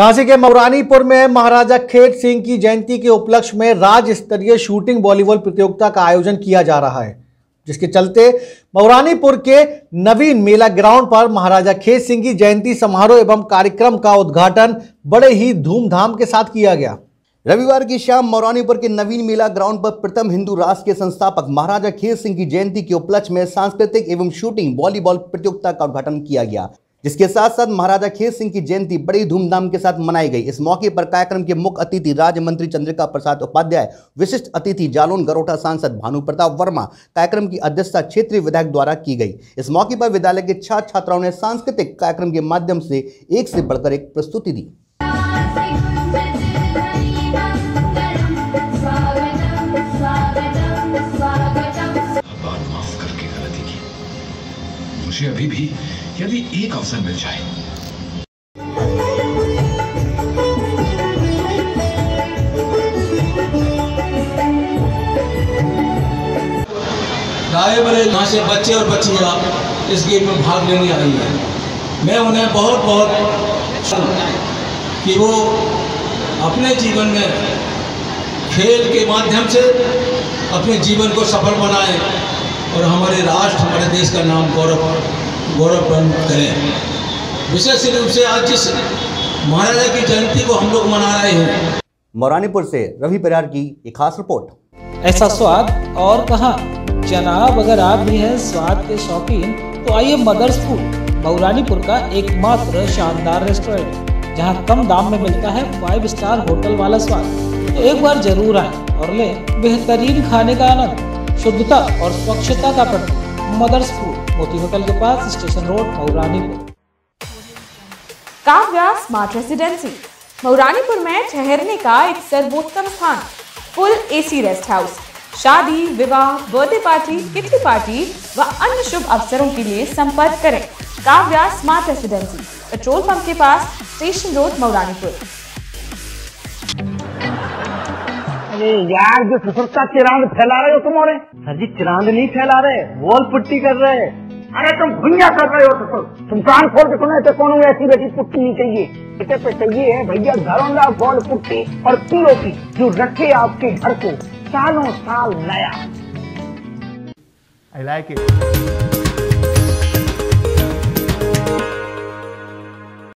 झांसी के मौरानीपुर में महाराजा खेत सिंह की जयंती के उपलक्ष्य में राज्य स्तरीय शूटिंग वॉलीबॉल प्रतियोगिता का आयोजन किया जा रहा है, जिसके चलते मौरानीपुर के नवीन मेला ग्राउंड पर महाराजा खेत सिंह की जयंती समारोह एवं कार्यक्रम का उद्घाटन बड़े ही धूमधाम के साथ किया गया। रविवार की शाम मौरानीपुर के नवीन मेला ग्राउंड पर प्रथम हिंदू राष्ट्र के संस्थापक महाराजा खेत सिंह की जयंती के उपलक्ष्य में सांस्कृतिक एवं शूटिंग वॉलीबॉल प्रतियोगिता का उद्घाटन किया गया। जिसके साथ साथ महाराजा खेत सिंह की जयंती बड़ी धूमधाम के साथ मनाई गई। इस मौके पर कार्यक्रम के मुख्य अतिथि राज्य मंत्री चंद्रिका प्रसाद उपाध्याय, विशिष्ट अतिथि जालोन गरोटा सांसद भानु प्रताप वर्मा, कार्यक्रम की अध्यक्षता क्षेत्रीय विधायक द्वारा की गई। इस मौके पर विद्यालय के छात्र छात्राओं ने सांस्कृतिक कार्यक्रम के माध्यम से एक से बढ़कर एक प्रस्तुति दी। अभी भी यदि एक अवसर मिल जाए। राय बड़े यहाँ से बच्चे और बच्चियाँ इस गेम में भाग लेने आई हैं। मैं उन्हें बहुत बहुत कि वो अपने जीवन में खेल के माध्यम से अपने जीवन को सफल बनाएँ और हमारे राष्ट्र, हमारे देश का नाम गौरव गौरवपूर्ण करें। विशेष रूप से आज जिस महाराजा की जयंती को हम लोग मना रहे हैं। मौरानीपुर से रवि परिहार की एक खास रिपोर्ट। ऐसा स्वाद और कहा? जनाब अगर आप भी हैं स्वाद के शौकीन तो आइए मदर्स फ़ूड मऊरानीपुर का एकमात्र शानदार रेस्टोरेंट जहाँ कम दाम में मिलता है फाइव स्टार होटल वाला स्वाद। तो एक बार ज़रूर आए और ले बेहतरीन खाने का आनंद शुद्धता और स्वच्छता का प्रतीक मदर्स फ़ूड। मोती होटल के पास station road Mauranipur Kavya Smart Residency Mauranipur में ठहरने का एक सर्वोत्तम स्थान फुल एसी रेस्ट हाउस शादी विवाह बर्थडे पार्टी किट्टी पार्टी व अन्य शुभ अवसरों के लिए संपर्क करें। Kavya Smart Residency petrol pump के पास स्टेशन रोड मऊरानीपुर। अरे यार जो ससुर का चिरांद फैला रहे हो तुम और? सर जी चिरांद नहीं फैला रहे वॉल पुट्टी कर रहे। अरे तुम भुइया कर रहे हो तो तुम कान खोल के सुने तो कौन ऐसी बेटी पुट्टी नहीं चाहिए बेटे पे चाहिए है भैया, घरौंदा बॉल पुट्टी और पीओपी जो रखे आपके घर को सालों साल नया आई लाइक it.